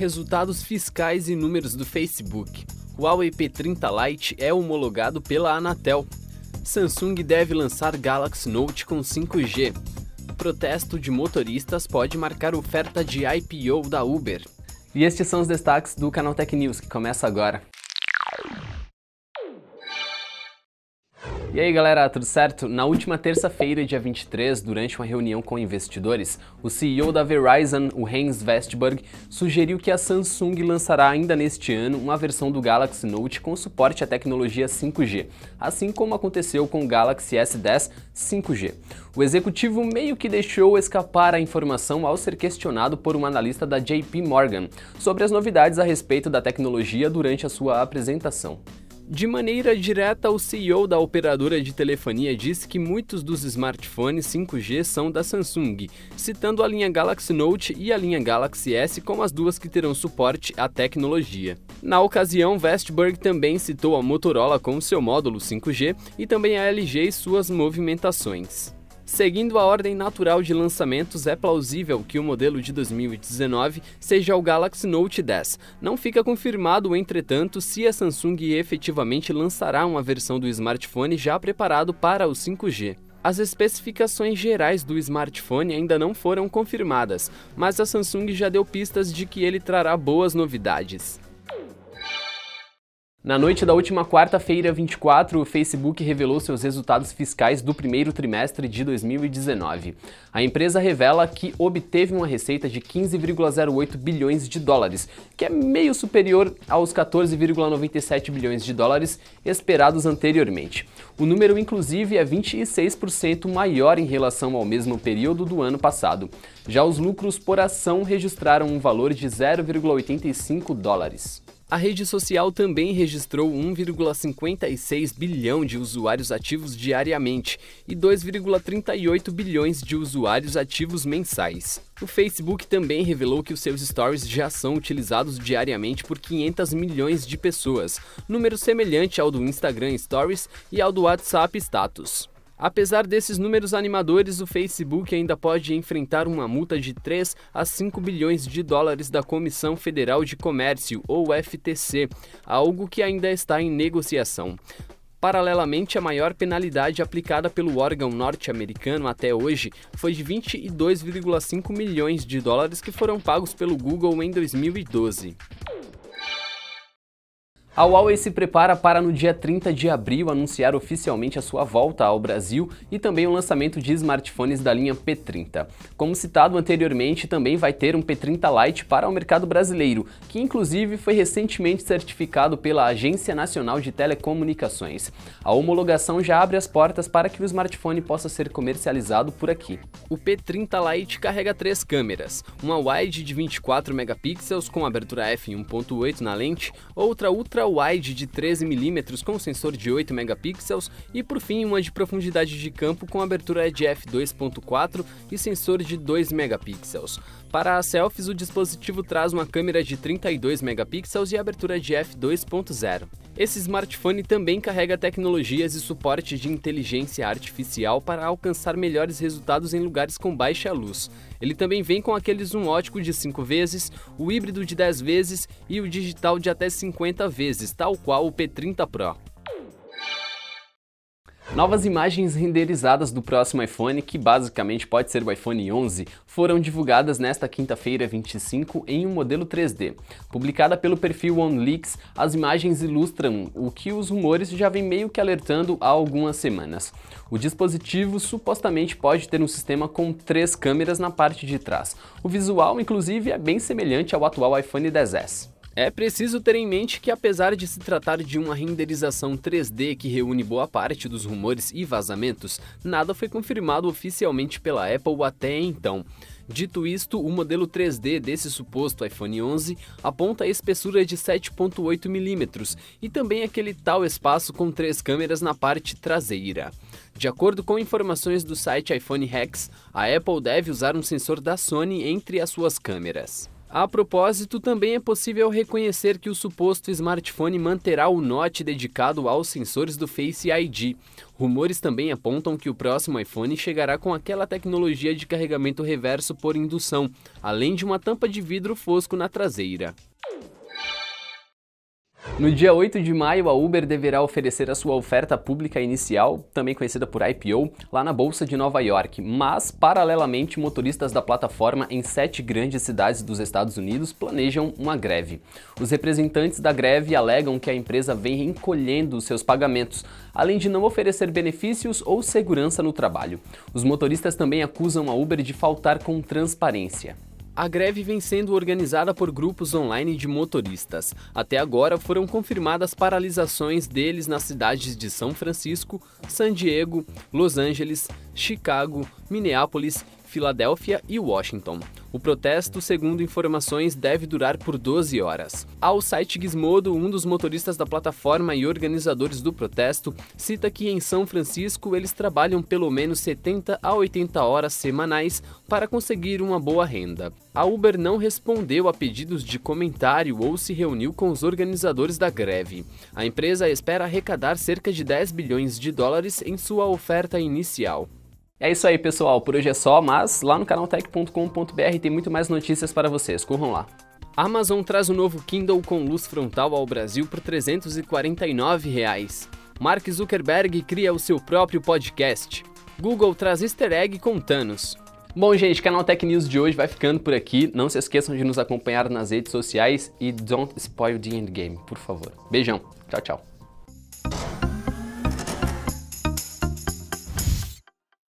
Resultados fiscais e números do Facebook. Huawei P30 Lite é homologado pela Anatel. Samsung deve lançar Galaxy Note com 5G. Protesto de motoristas pode marcar oferta de IPO da Uber. E estes são os destaques do Canal Tech News, que começa agora. E aí galera, tudo certo? Na última terça-feira, dia 23, durante uma reunião com investidores, o CEO da Verizon, o Hans Vestberg, sugeriu que a Samsung lançará ainda neste ano uma versão do Galaxy Note com suporte à tecnologia 5G, assim como aconteceu com o Galaxy S10 5G. O executivo meio que deixou escapar a informação ao ser questionado por um analista da JP Morgan sobre as novidades a respeito da tecnologia durante a sua apresentação. De maneira direta, o CEO da operadora de telefonia disse que muitos dos smartphones 5G são da Samsung, citando a linha Galaxy Note e a linha Galaxy S como as duas que terão suporte à tecnologia. Na ocasião, Vestberg também citou a Motorola com seu módulo 5G e também a LG e suas movimentações. Seguindo a ordem natural de lançamentos, é plausível que o modelo de 2019 seja o Galaxy Note 10. Não fica confirmado, entretanto, se a Samsung efetivamente lançará uma versão do smartphone já preparado para o 5G. As especificações gerais do smartphone ainda não foram confirmadas, mas a Samsung já deu pistas de que ele trará boas novidades. Na noite da última quarta-feira, 24, o Facebook revelou seus resultados fiscais do primeiro trimestre de 2019. A empresa revela que obteve uma receita de 15,08 bilhões de dólares, que é meio superior aos 14,97 bilhões de dólares esperados anteriormente. O número, inclusive, é 26% maior em relação ao mesmo período do ano passado. Já os lucros por ação registraram um valor de 0,85 dólares. A rede social também registrou 1,56 bilhão de usuários ativos diariamente e 2,38 bilhões de usuários ativos mensais. O Facebook também revelou que os seus stories já são utilizados diariamente por 500 milhões de pessoas, número semelhante ao do Instagram Stories e ao do WhatsApp Status. Apesar desses números animadores, o Facebook ainda pode enfrentar uma multa de 3 a 5 bilhões de dólares da Comissão Federal de Comércio, ou FTC, algo que ainda está em negociação. Paralelamente, a maior penalidade aplicada pelo órgão norte-americano até hoje foi de 22,5 milhões de dólares que foram pagos pelo Google em 2012. A Huawei se prepara para no dia 30 de abril anunciar oficialmente a sua volta ao Brasil e também o lançamento de smartphones da linha P30. Como citado anteriormente, também vai ter um P30 Lite para o mercado brasileiro, que inclusive foi recentemente certificado pela Agência Nacional de Telecomunicações. A homologação já abre as portas para que o smartphone possa ser comercializado por aqui. O P30 Lite carrega três câmeras, uma wide de 24 megapixels com abertura f1.8 na lente, outra ultra wide de 13mm com sensor de 8 megapixels e por fim uma de profundidade de campo com abertura de f2.4 e sensor de 2 megapixels. Para as selfies, o dispositivo traz uma câmera de 32 megapixels e abertura de f2.0. Esse smartphone também carrega tecnologias e suporte de inteligência artificial para alcançar melhores resultados em lugares com baixa luz. Ele também vem com aquele zoom ótico de 5 vezes, o híbrido de 10 vezes e o digital de até 50 vezes, tal qual o P30 Pro. Novas imagens renderizadas do próximo iPhone, que basicamente pode ser o iPhone 11, foram divulgadas nesta quinta-feira 25 em um modelo 3D. Publicada pelo perfil OnLeaks, as imagens ilustram o que os rumores já vêm meio que alertando há algumas semanas. O dispositivo supostamente pode ter um sistema com três câmeras na parte de trás. O visual, inclusive, é bem semelhante ao atual iPhone 10s. É preciso ter em mente que, apesar de se tratar de uma renderização 3D que reúne boa parte dos rumores e vazamentos, nada foi confirmado oficialmente pela Apple até então. Dito isto, o modelo 3D desse suposto iPhone 11 aponta a espessura de 7.8 mm e também aquele tal espaço com três câmeras na parte traseira. De acordo com informações do site iPhone Hacks, a Apple deve usar um sensor da Sony entre as suas câmeras. A propósito, também é possível reconhecer que o suposto smartphone manterá o Note dedicado aos sensores do Face ID. Rumores também apontam que o próximo iPhone chegará com aquela tecnologia de carregamento reverso por indução, além de uma tampa de vidro fosco na traseira. No dia 8 de maio, a Uber deverá oferecer a sua oferta pública inicial, também conhecida por IPO, lá na Bolsa de Nova York. Mas, paralelamente, motoristas da plataforma em sete grandes cidades dos Estados Unidos planejam uma greve. Os representantes da greve alegam que a empresa vem encolhendo seus pagamentos, além de não oferecer benefícios ou segurança no trabalho. Os motoristas também acusam a Uber de faltar com transparência. A greve vem sendo organizada por grupos online de motoristas. Até agora foram confirmadas paralisações deles nas cidades de São Francisco, San Diego, Los Angeles, Chicago, Minneapolis Filadélfia e Washington. O protesto, segundo informações, deve durar por 12 horas. Ao site Gizmodo, um dos motoristas da plataforma e organizadores do protesto cita que em São Francisco eles trabalham pelo menos 70 a 80 horas semanais para conseguir uma boa renda. A Uber não respondeu a pedidos de comentário ou se reuniu com os organizadores da greve. A empresa espera arrecadar cerca de 10 bilhões de dólares em sua oferta inicial. É isso aí, pessoal. Por hoje é só, mas lá no canaltech.com.br tem muito mais notícias para vocês. Corram lá. Amazon traz o novo Kindle com luz frontal ao Brasil por 349 reais. Mark Zuckerberg cria o seu próprio podcast. Google traz easter egg com Thanos. Bom, gente, Canal Tech News de hoje vai ficando por aqui. Não se esqueçam de nos acompanhar nas redes sociais e don't spoil the endgame, por favor. Beijão. Tchau, tchau.